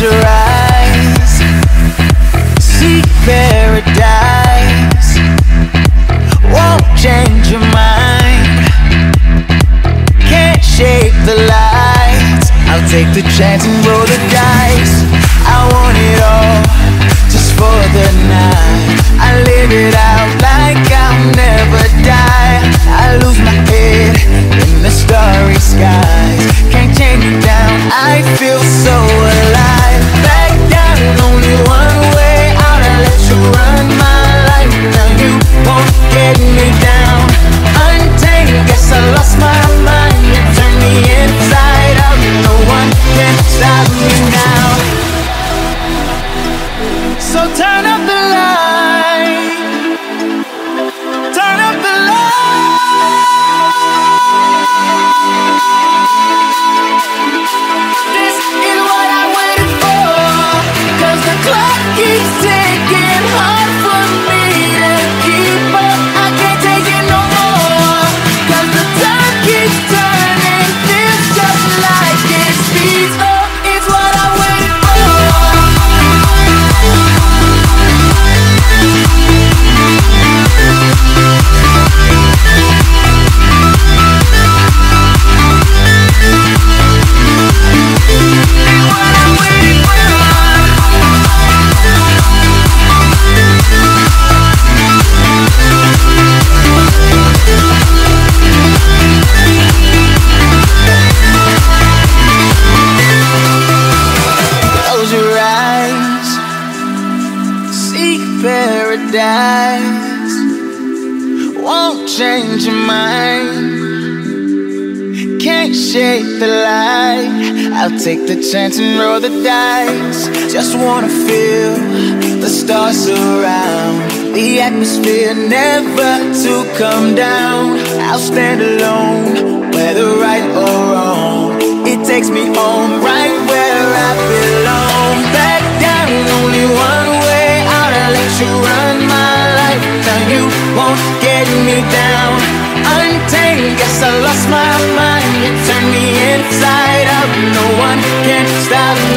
your eyes, seek paradise. Won't change your mind. Can't shake the lights. I'll take the chance and roll the dice. I want it all just for the night. I live it out like I'll never die. I lose my head in the starry skies. So turn up the light. Paradise. Won't change your mind. Can't shake the light. I'll take the chance and roll the dice. Just wanna feel the stars around. The atmosphere never to come down. I'll stand alone, whether right or wrong. It takes me home, right won't get me down. Untamed, guess I lost my mind. You turned me inside out. No one can stop me